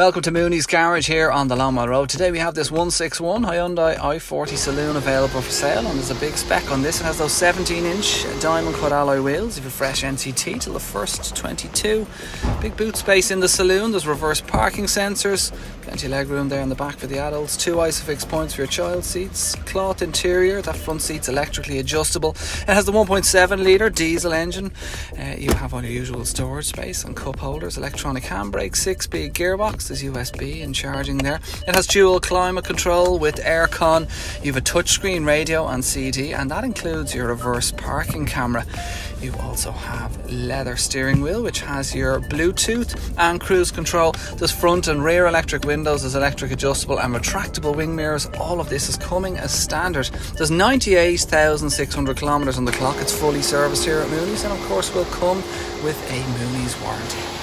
Welcome to Mooney's Garage here on the Longmile Road. Today we have this 161 Hyundai i40 Saloon available for sale and there's a big spec on this. It has those 17 inch diamond cut alloy wheels, you have a fresh NCT till the first 22. Big boot space in the saloon, there's reverse parking sensors, plenty of leg room there in the back for the adults, two Isofix points for your child seats, cloth interior, that front seat's electrically adjustable. It has the 1.7 litre diesel engine. Uh, you have all your usual storage space and cup holders, electronic handbrake, 6 speed there's USB and charging there. It has dual climate control with aircon. You have a touchscreen radio and CD, and that includes your reverse parking camera. You also have leather steering wheel, which has your Bluetooth and cruise control. There's front and rear electric windows, there's electric adjustable and retractable wing mirrors. All of this is coming as standard. There's 98,600 kilometres on the clock. It's fully serviced here at Mooney's, and of course, will come with a Mooney's warranty.